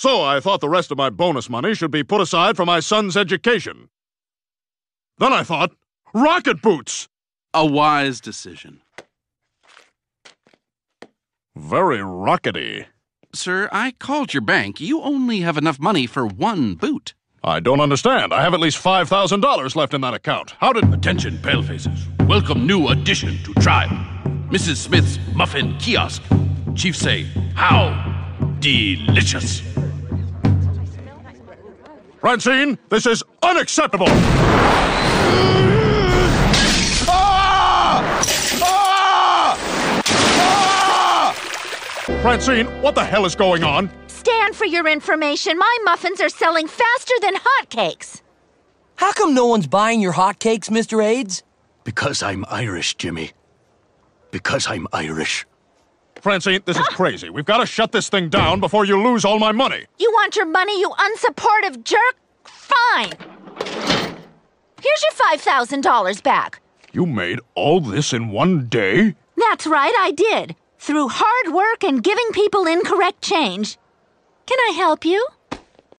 So I thought the rest of my bonus money should be put aside for my son's education. Then I thought, rocket boots! A wise decision. Very rockety. Sir, I called your bank. You only have enough money for one boot. I don't understand. I have at least $5,000 left in that account. How did. Attention, palefaces. Welcome new addition to tribe. Mrs. Smith's Muffin Kiosk. Chief say, how delicious. Francine, this is unacceptable! ah! Ah! Ah! Francine, what the hell is going on? Stan for your information. My muffins are selling faster than hotcakes. How come no one's buying your hotcakes, Mr. AIDS? Because I'm Irish, Jimmy. Because I'm Irish. Francine, this is crazy. We've got to shut this thing down before you lose all my money. You want your money, you unsupportive jerk? Fine. Here's your $5,000 back. You made all this in one day? That's right, I did. Through hard work and giving people incorrect change. Can I help you?